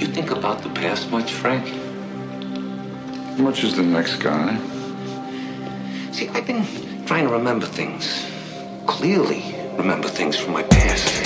You think about the past much, Frank? Much as the next guy. See, I've been trying to remember things. Clearly remember things from my past.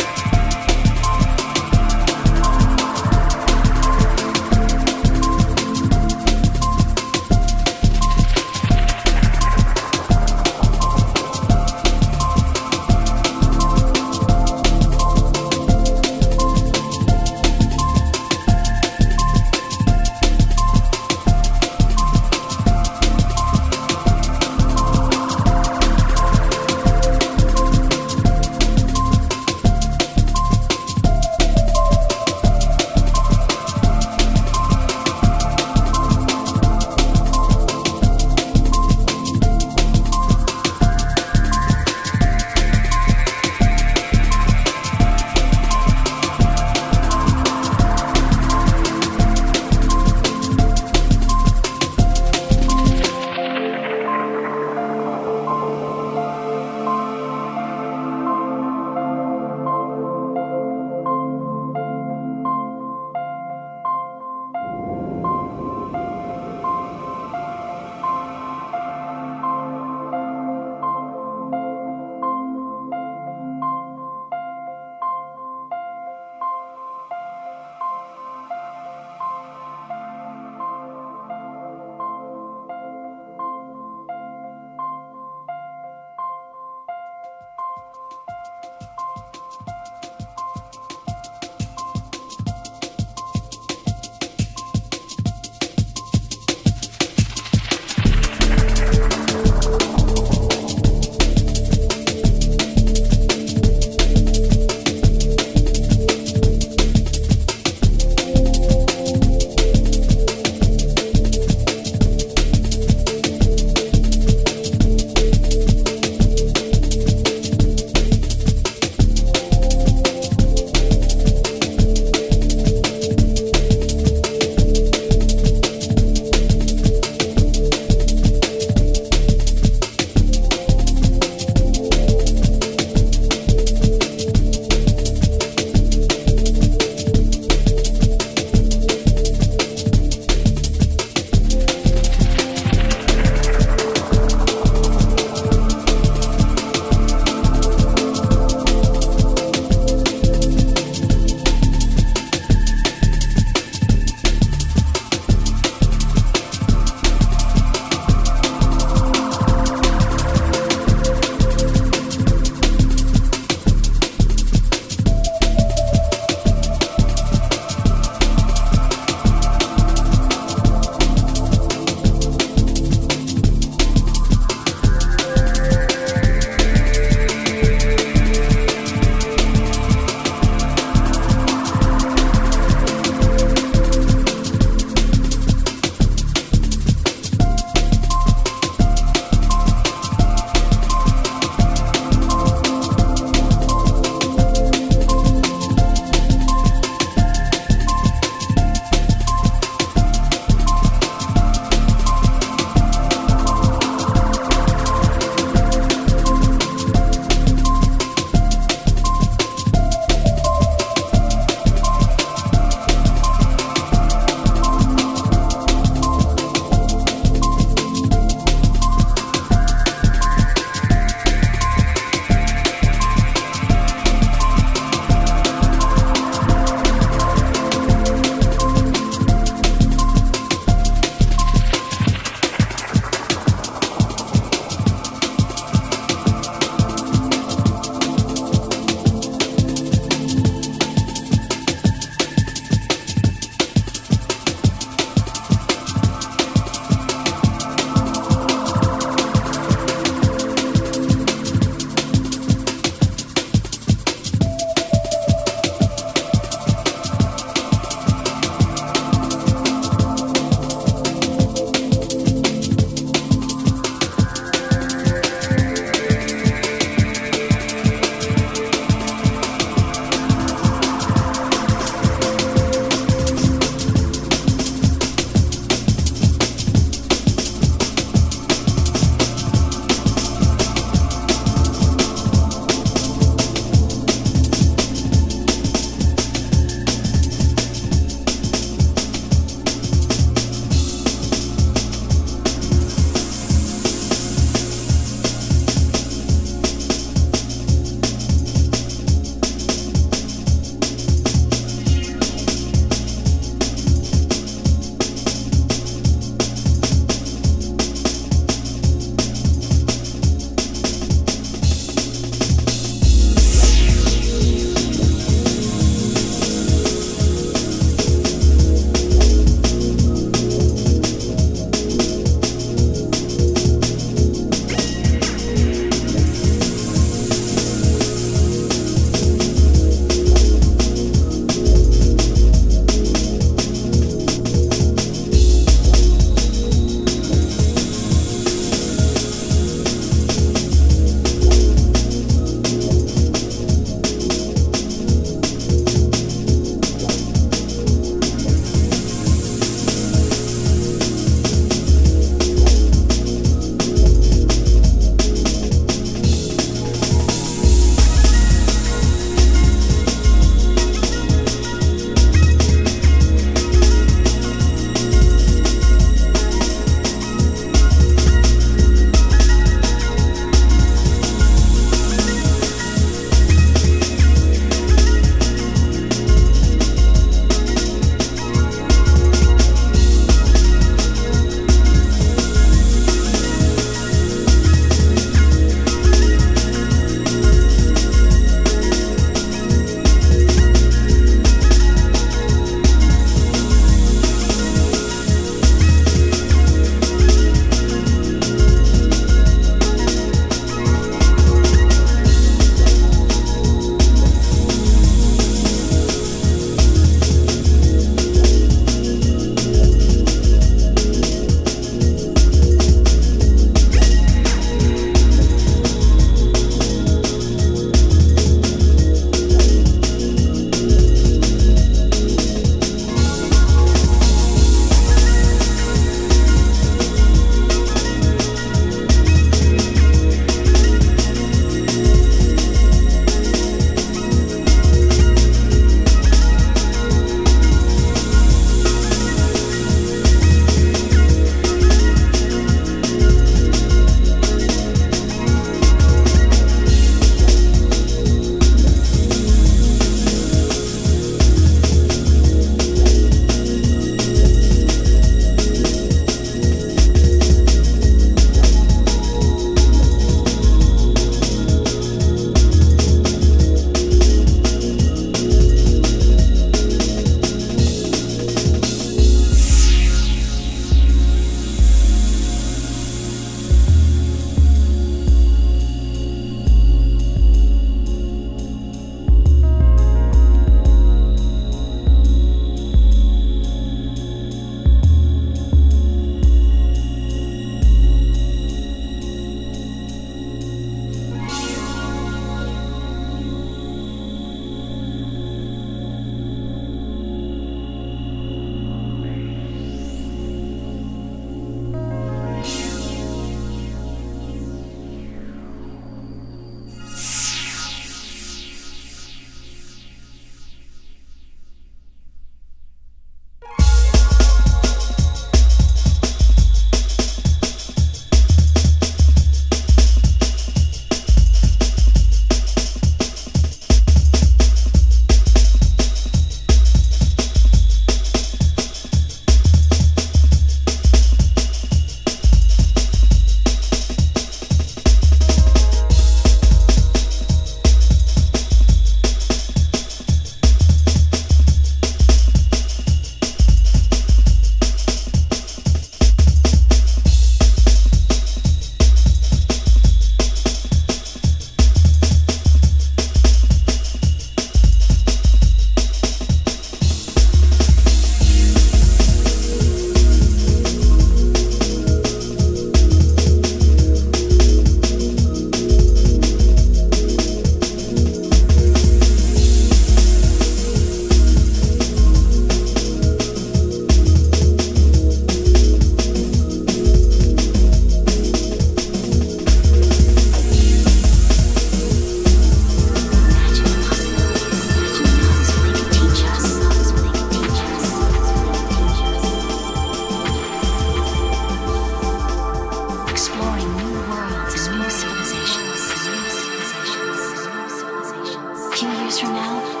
15 years from now,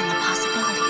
imagine the possibilities.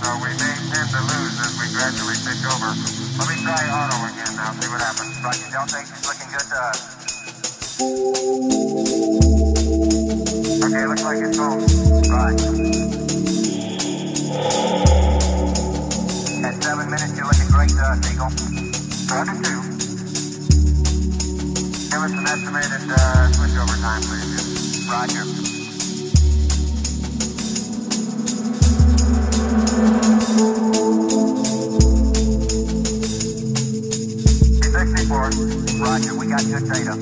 So we may tend to lose as we gradually take over. Let me try auto again now, see what happens. Roger, Delta H is looking good to us. Okay, looks like it's home. Right. At seven minutes, you're looking great to us, Eagle. Roger, two. Give us an estimated uh, switchover time, please. Roger. Roger, we got good data.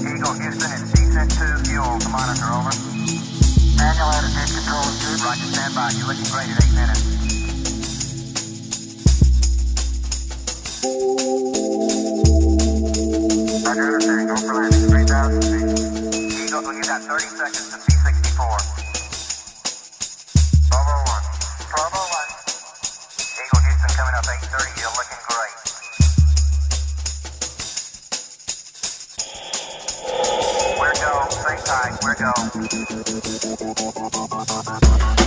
Eagle Houston, it's descent to fuel to monitor, over. Manual attitude control is good. Roger, stand by. You're looking great at eight minutes. Roger. Go for landing. 3,000 feet. Eagle, you got 30 seconds Thank you.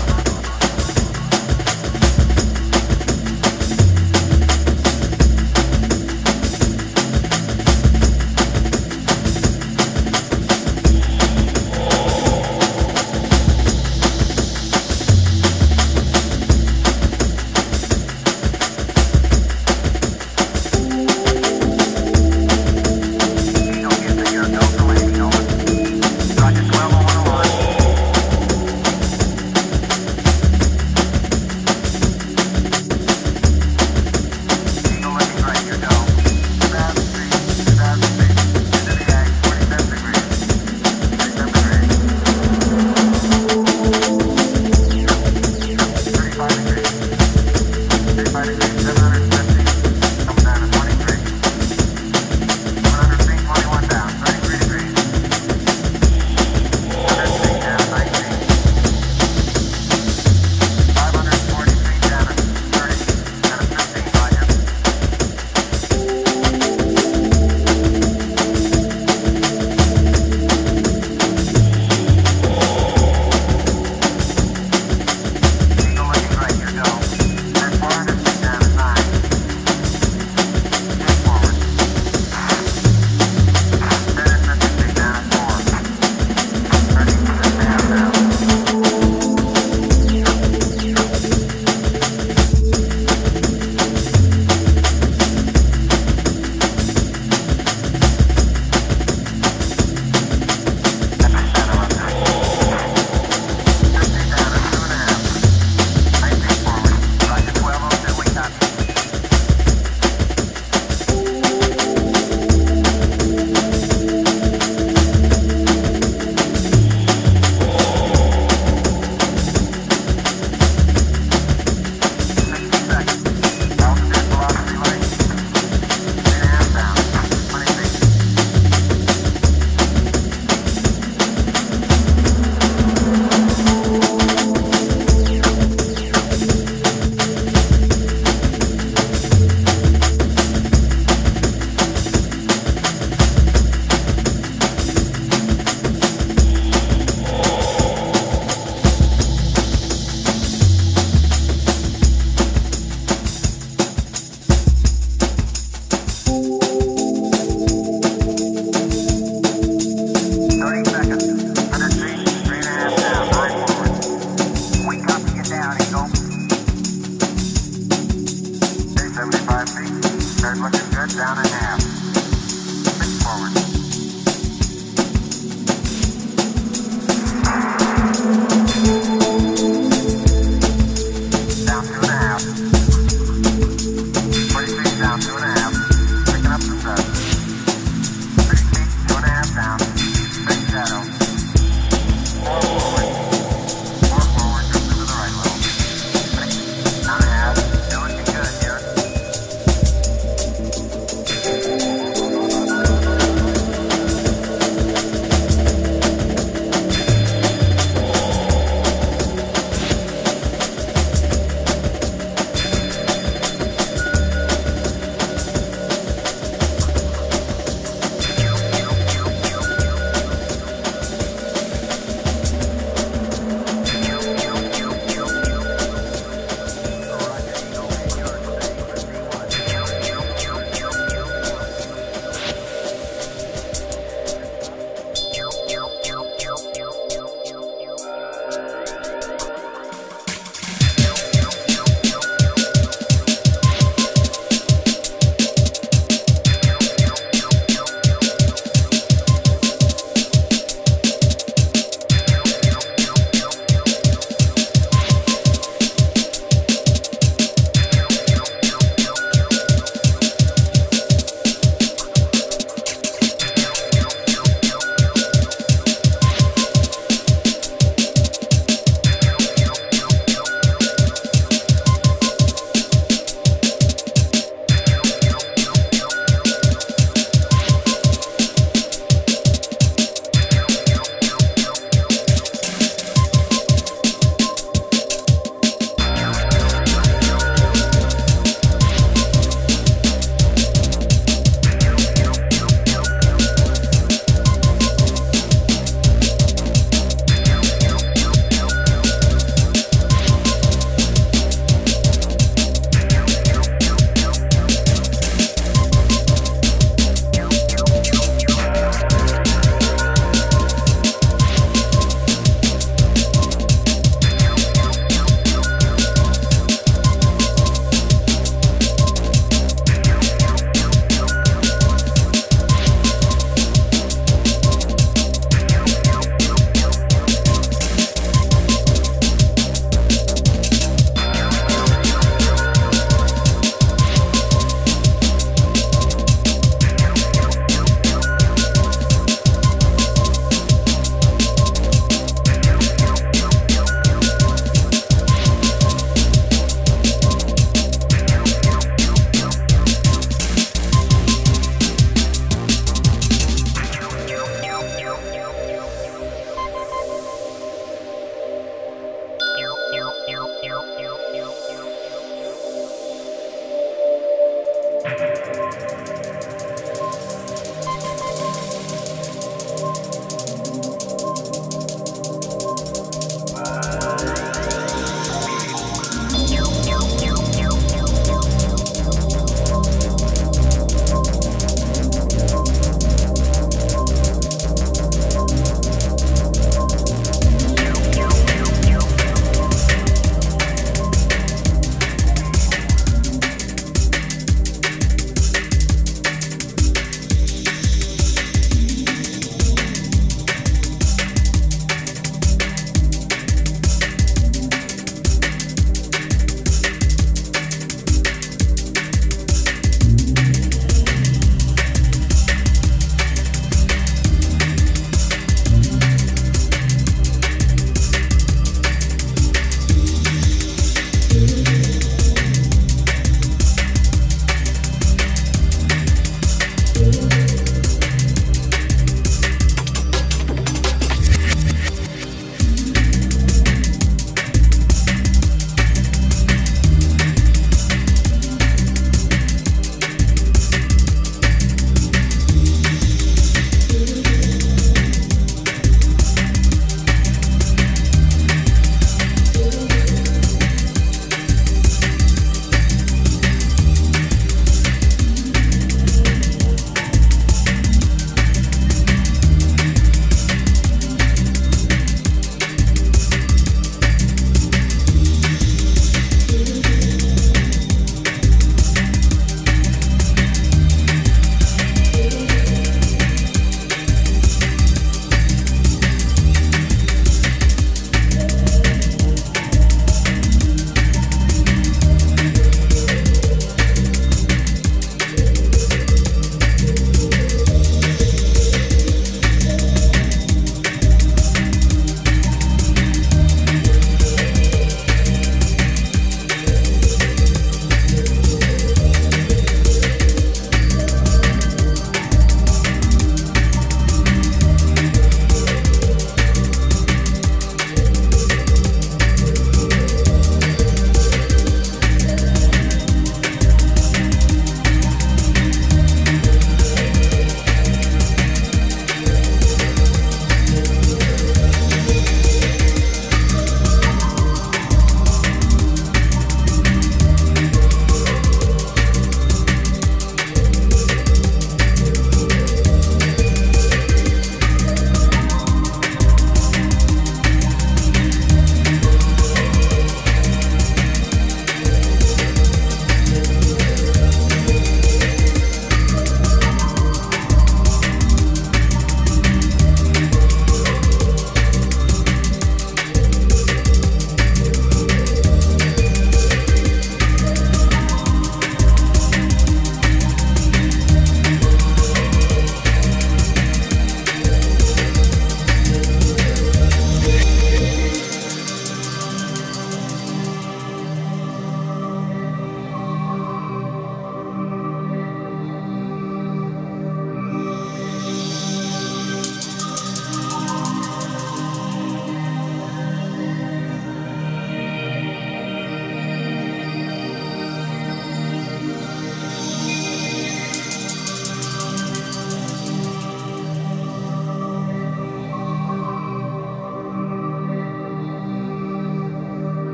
down